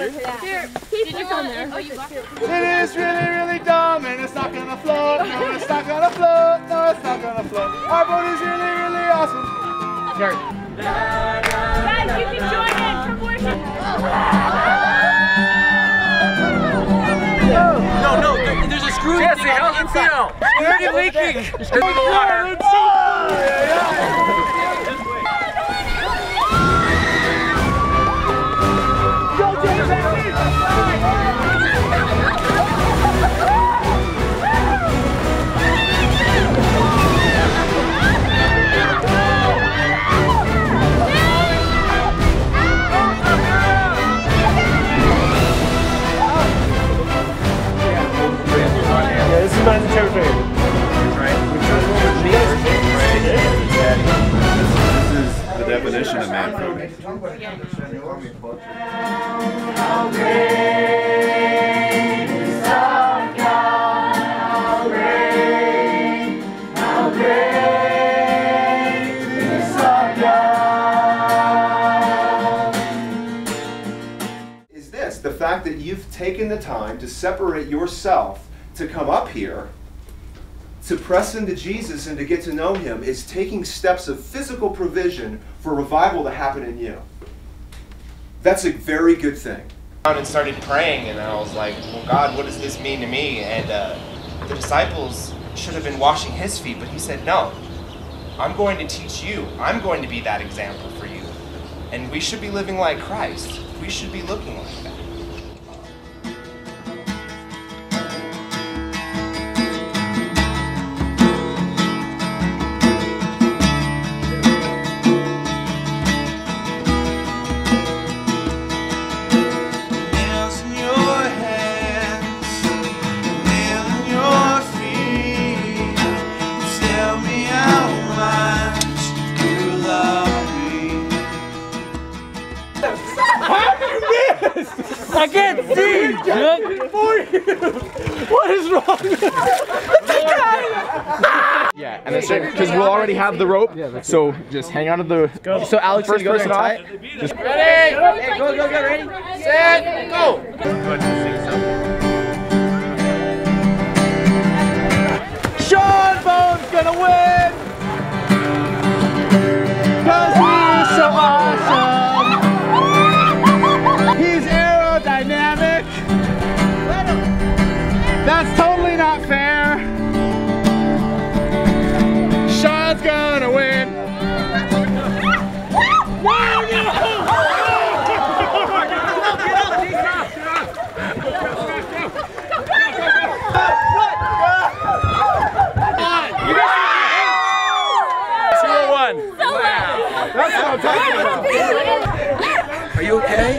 Here, did you on there? Oh, you got it. It is really, really dumb and it's not gonna float. No, it's not gonna float. No, it's not gonna float. Our boat is really, really awesome. Here. Guys, you can join in from worship. No, no, there- there's a screw. Jesse, how's it feel? You're leaking. Screw the water. Oh, yeah, definition of man food. is this the fact that you've taken the time to separate yourself to come up here to press into Jesus and to get to know him is taking steps of physical provision for revival to happen in you. That's a very good thing. and started praying, and I was like, "Well, God, what does this mean to me?" And uh, the disciples should have been washing his feet, but he said, "No, I'm going to teach you. I'm going to be that example for you, and we should be living like Christ. We should be looking like that." I can't see, Chuck. What is wrong? Yeah, and then because we'll already have the rope, so just hang on to the. So Alex, First gonna go person off. Just Ready? Hey, go, go, go, ready? Set, go. Are you okay?